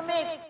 for me.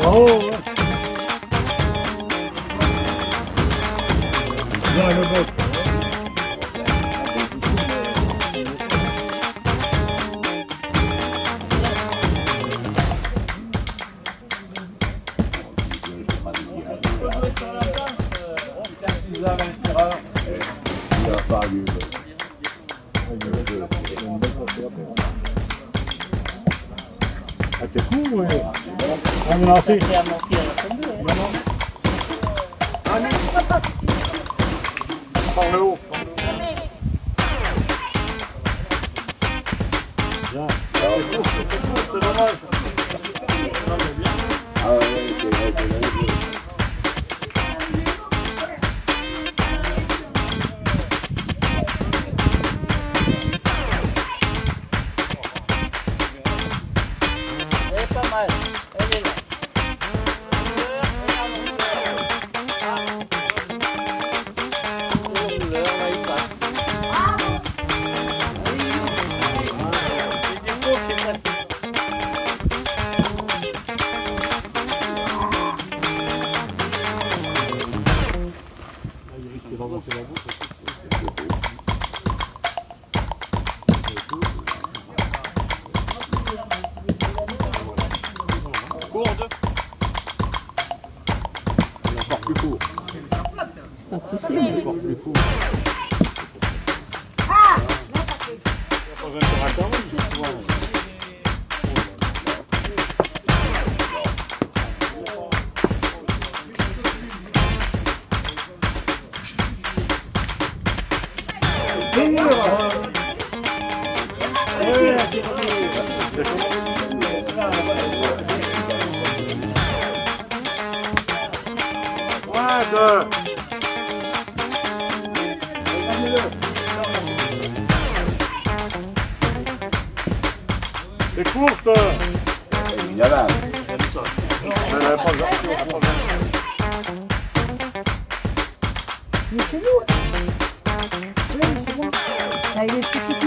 Bravo. Bien le bot. Il a pas eu. este jugo, eh. Dame una así. Bueno. Dame. Pablo. Ya. Te lo marco. 卖了 plus court. Pas possible. Encore plus court. Pas un pas gentil au fond. Mais c'est lourd. C'est. Ah, il est.